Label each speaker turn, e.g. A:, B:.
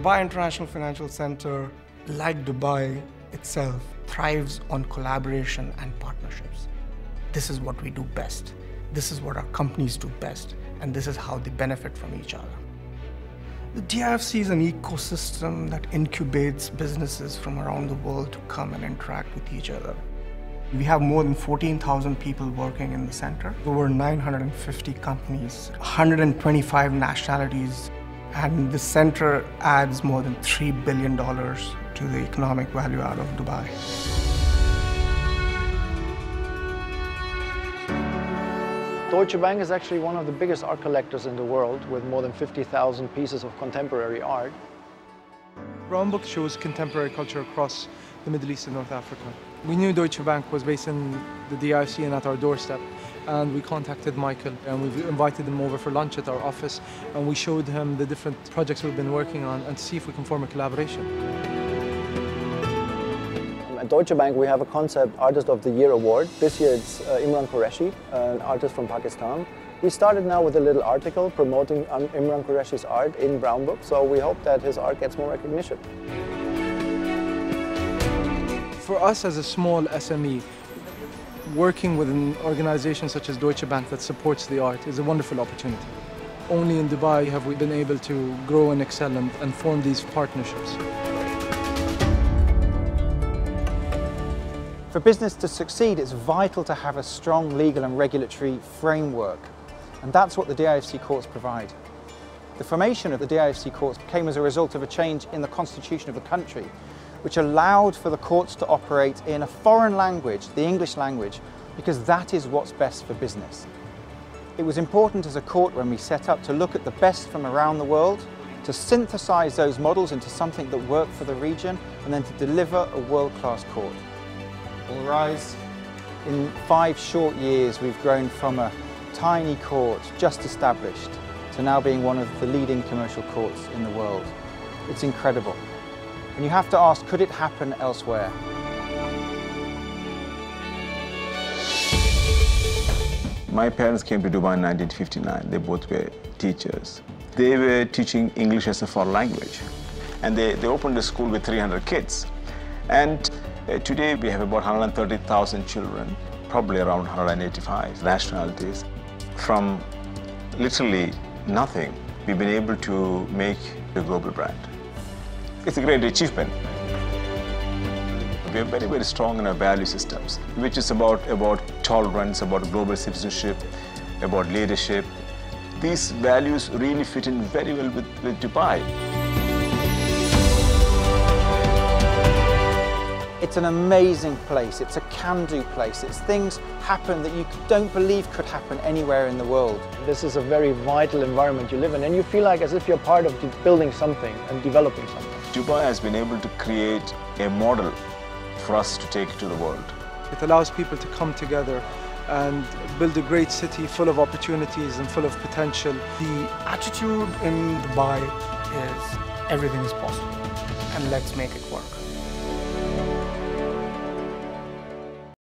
A: Dubai International Financial Center, like Dubai itself, thrives on collaboration and partnerships. This is what we do best. This is what our companies do best, and this is how they benefit from each other. The DIFC is an ecosystem that incubates businesses from around the world to come and interact with each other. We have more than 14,000 people working in the center, over 950 companies, 125 nationalities, and the center adds more than $3 billion to the economic value out of Dubai.
B: Deutsche Bank is actually one of the biggest art collectors in the world with more than 50,000 pieces of contemporary art.
C: Brown Book shows contemporary culture across the Middle East and North Africa. We knew Deutsche Bank was based in the DIFC and at our doorstep and we contacted Michael and we invited him over for lunch at our office and we showed him the different projects we've been working on and to see if we can form a collaboration.
B: At Deutsche Bank we have a concept Artist of the Year award. This year it's uh, Imran Qureshi, an artist from Pakistan. We started now with a little article promoting Imran Qureshi's art in Brown Book, so we hope that his art gets more recognition.
C: For us as a small SME, working with an organization such as Deutsche Bank that supports the art is a wonderful opportunity. Only in Dubai have we been able to grow and excel and, and form these partnerships.
D: For business to succeed, it's vital to have a strong legal and regulatory framework. And that's what the DIFC courts provide. The formation of the DIFC courts came as a result of a change in the constitution of the country, which allowed for the courts to operate in a foreign language, the English language, because that is what's best for business. It was important as a court when we set up to look at the best from around the world, to synthesize those models into something that worked for the region, and then to deliver a world-class court. All rise. In five short years, we've grown from a tiny court just established to now being one of the leading commercial courts in the world. It's incredible. And you have to ask, could it happen elsewhere?
E: My parents came to Dubai in 1959. They both were teachers. They were teaching English as a foreign language. And they, they opened a school with 300 kids. And Uh, today we have about 130,000 children, probably around 185 nationalities. From literally nothing, we've been able to make a global brand. It's a great achievement. We are very, very strong in our value systems, which is about, about tolerance, about global citizenship, about leadership. These values really fit in very well with, with Dubai.
D: It's an amazing place. It's a can-do place. It's things happen that you don't believe could happen anywhere in the world.
B: This is a very vital environment you live in and you feel like as if you're part of building something and developing something.
E: Dubai has been able to create a model for us to take to the world.
C: It allows people to come together and build a great city full of opportunities and full of potential.
A: The attitude in Dubai is everything is possible and let's make it work.